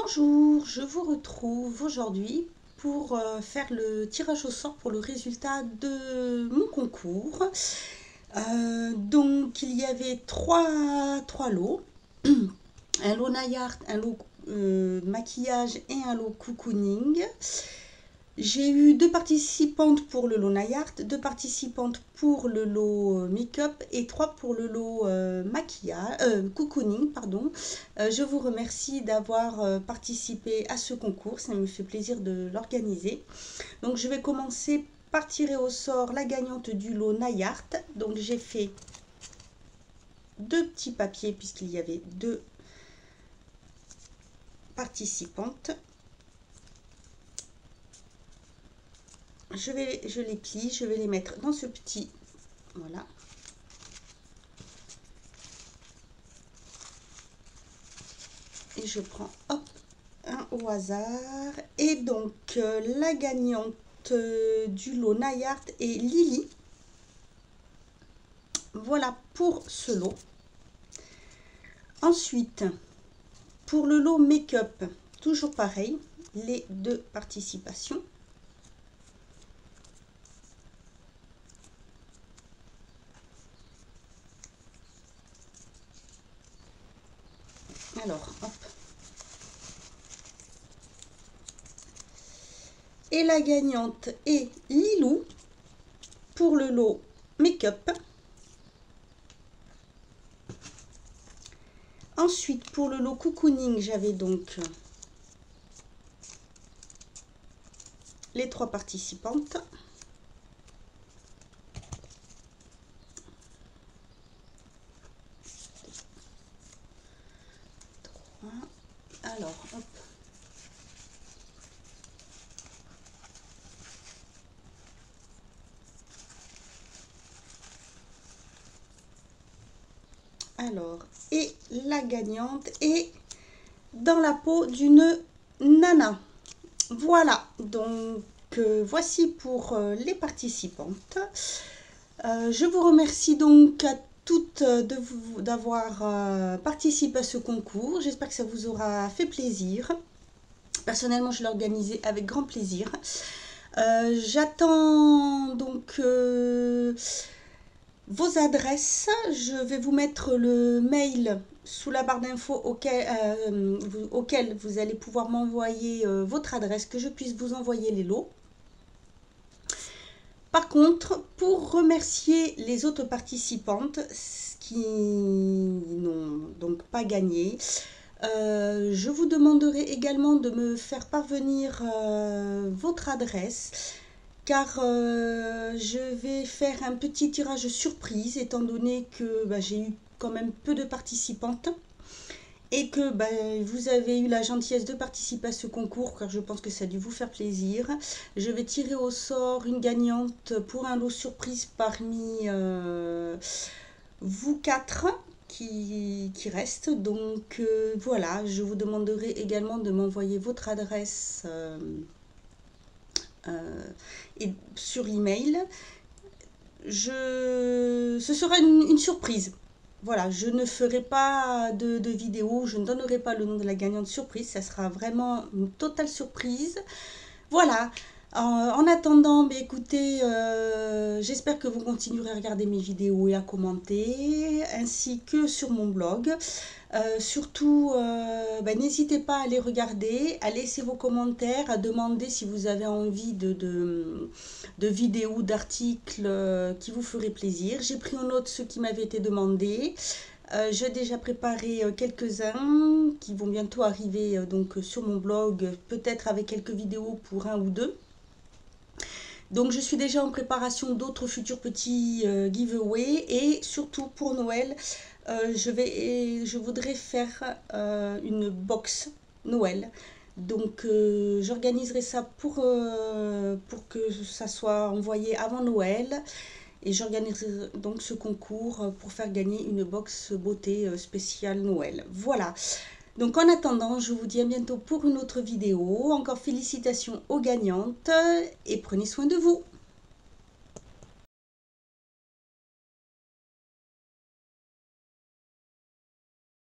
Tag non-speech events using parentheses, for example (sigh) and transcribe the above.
Bonjour, je vous retrouve aujourd'hui pour euh, faire le tirage au sort pour le résultat de mon concours. Euh, donc il y avait trois, lots, (clears throat) un lot Nayart, un lot euh, maquillage et un lot cocooning. J'ai eu deux participantes pour le lot Nayart, deux participantes pour le lot euh, make-up et trois pour le lot euh, maquillage, euh, cocooning. Pardon. je vous remercie d'avoir participé à ce concours, ça me fait plaisir de l'organiser. Donc je vais commencer par tirer au sort la gagnante du lot Nayart. Donc j'ai fait deux petits papiers puisqu'il y avait deux participantes. Je, les plie, je vais les mettre dans ce petit, voilà. Et je prends, un au hasard. Et donc, euh, la gagnante euh, du lot Nayart est Lily. Voilà pour ce lot. Ensuite, pour le lot make-up, toujours pareil, les deux participations. Et la gagnante est Lilou pour le lot make-up. Ensuite, pour le lot cocooning, j'avais donc les trois participantes. Alors, hop. Alors, et la gagnante est dans la peau d'une nana. Voilà, donc euh, voici pour euh, les participantes. Euh, je vous remercie donc à toutes d'avoir participé à ce concours. J'espère que ça vous aura fait plaisir. Personnellement, je l'ai organisé avec grand plaisir. J'attends donc vos adresses. Je vais vous mettre le mail sous la barre d'infos auquel, auquel, vous allez pouvoir m'envoyer votre adresse, que je puisse vous envoyer les lots. Par contre, pour remercier les autres participantes qui n'ont donc pas gagné, euh, je vous demanderai également de me faire parvenir euh, votre adresse car euh, je vais faire un petit tirage surprise étant donné que bah, j'ai eu quand même peu de participantes et que ben, vous avez eu la gentillesse de participer à ce concours car je pense que ça a dû vous faire plaisir. Je vais tirer au sort une gagnante pour un lot surprise parmi euh, vous quatre qui, restent. Donc euh, voilà, je vous demanderai également de m'envoyer votre adresse et sur l'email. Je... Ce sera une surprise voilà, je ne ferai pas de, vidéo, je ne donnerai pas le nom de la gagnante surprise, ça sera vraiment une totale surprise. Voilà, en, attendant, mais écoutez, euh, j'espère que vous continuerez à regarder mes vidéos et à commenter, ainsi que sur mon blog. Euh, surtout, euh, ben, n'hésitez pas à les regarder, à laisser vos commentaires, à demander si vous avez envie de, de, vidéos, d'articles qui vous feraient plaisir. J'ai pris en note ce qui m'avait été demandé. J'ai déjà préparé quelques-uns qui vont bientôt arriver donc sur mon blog, peut-être avec quelques vidéos pour un ou deux. Donc je suis déjà en préparation d'autres futurs petits euh, giveaways et surtout pour Noël, euh, je, voudrais faire euh, une box Noël. Donc j'organiserai ça pour, pour que ça soit envoyé avant Noël. Et j'organiserai donc ce concours pour faire gagner une box beauté spéciale Noël. Voilà. Donc en attendant, je vous dis à bientôt pour une autre vidéo. Encore félicitations aux gagnantes et prenez soin de vous.